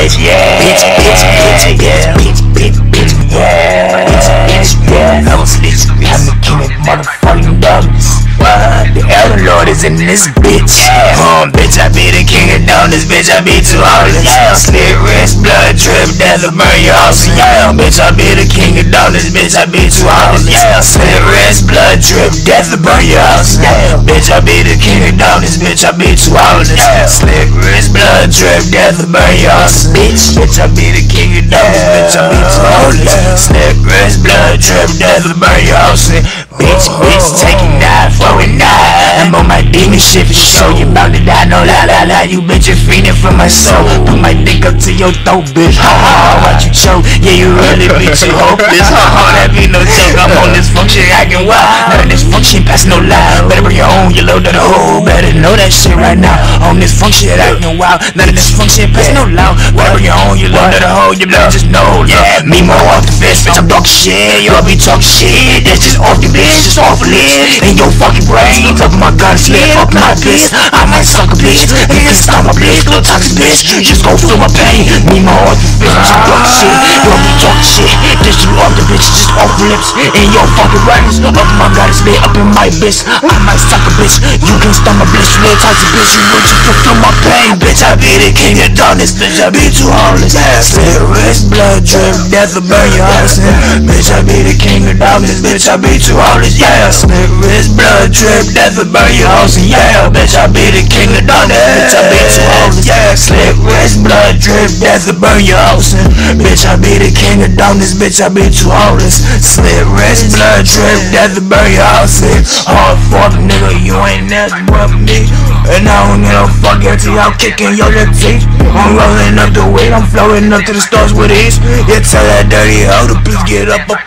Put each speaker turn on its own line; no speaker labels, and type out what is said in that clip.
bitch, yeah. Bitch, bitch, bitch, yeah. Bitch, bitch, bitch, yeah. Bitch, bitch, yeah. I'm a snitch, I'm the king of motherfucking. What? The Elder Lord is in this bitch. Um, bitch, I be the king of donuts, bitch, I be too heartless. Yeah. Slit wrist, blood drip, death will burn your house. Yeah, bitch, I be of donuts, bitch, I be too heartless. Yeah, slit wrist, blood drip, death will burn your house. Yeah, bitch, I be the king of donuts, bitch, I be too heartless. Yeah, slit wrist, blood drip, death will burn your house. Bitch, bitch, I be the king of donuts, bitch, I be too heartless. Slit wrist, blood drip, death will burn your house. Bitch, oh. bitch, taking knife, throwing knife. I'm on my demon shit for sure. You bout to die, no lie, lie, lie. You bitch, you're feeding for my soul. Put my dick up to your throat, bitch. Ha ha, watch you choke. Yeah, you really be too hopeless. Ha ha, that be no joke. I'm on this function, acting wild. None of this function, pass no lie. Better bring your own, you load to the hole. Better know that shit right now. On this function, acting wild. None of this function, pass no loud. Better bring your own, you load to the hole. You better just know, yeah. Me more off the fence, bitch. I'm talking shit. Y'all be talking shit. That's just off the bitch, just off the lid. In your fucking brain. Talking my gun, slip up my bitch. I might suck a bitch. And you can stop my bitch. Little toxic bitch. Just go feel my pain. Off lips. In your fucking brains. Up my god, it's lit up in my bitch. I might suck a bitch. You can stop my bitch. Little toxic bitch. You want to feel my pain. Bitch, I be the king of darkness. Bitch, I be too heartless. Slit wrist, blood drip, death will burn your house. Bitch, I be the king of darkness. Bitch, I be too heartless. Yeah, slit wrist, blood drip, death will burn your house. Yeah, bitch, I be the king of darkness. Bitch, I be too heartless. Yeah, slit drip, death will burn your house. Bitch, I be the king of darkness. Bitch, I be too heartless. Slit wrist, blood drip, death will burn your house. Hard fuck, nigga, you ain't nothing but me. And I don't give a fuck until y'all kicking your teeth. I'm rolling up the weight, I'm flowing up to the stars with ease. Yeah, tell that dirty hoe to please get up up